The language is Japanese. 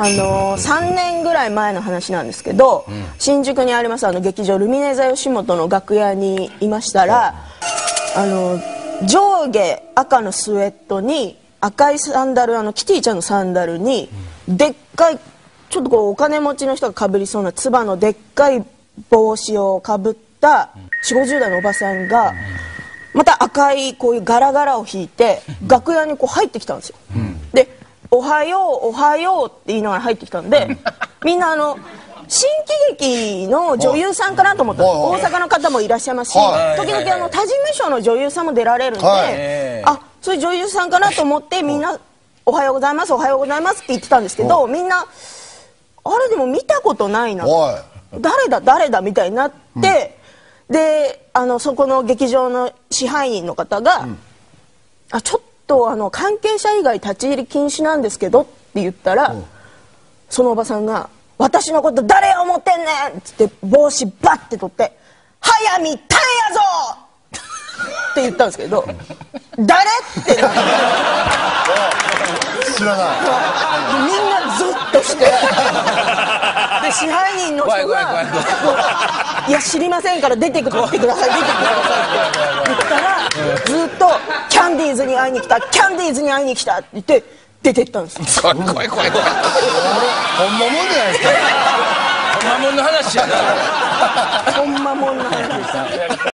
あのー、3年ぐらい前の話なんですけど、うん、新宿にありますあの劇場ルミネ座吉本の楽屋にいましたら、あの上下赤のスウェットに赤いサンダルあのキティちゃんのサンダルに、でっかいちょっとこうお金持ちの人がかぶりそうなつばのでっかい帽子をかぶった4 5 0代のおばさんが、また赤いこういうガラガラを引いて楽屋にこう入ってきたんですよ。でおはようおはようって言いながら入ってきたんでみんなあの新喜劇の女優さんかなと思った大阪の方もいらっしゃいますし時々あの他事務所の女優さんも出られるんであそういう女優さんかなと思ってみんな「おはようございますおはようございます」って言ってたんですけどみんなあれでも見たことないな。誰だ誰だみたいになって、であのそこの劇場の支配人の方が「あちょっととあの関係者以外立ち入り禁止なんですけどって言ったら、そのおばさんが「私のこと誰思ってんねん!」っつって帽子バッて取って「早見たんやぞ! 」って言ったんですけど「誰?」ってなって知らないみんなゾッとしてで支配人の人が「いや知りませんから出てください出てください」って言ったらずっと「キャンディーズに会いに来たキャンディーズに会いに来た」って言って出てったんです怖い怖い怖い怖い。ほんまもんじゃないですか。ほんまもんの話やなほんまもんの話です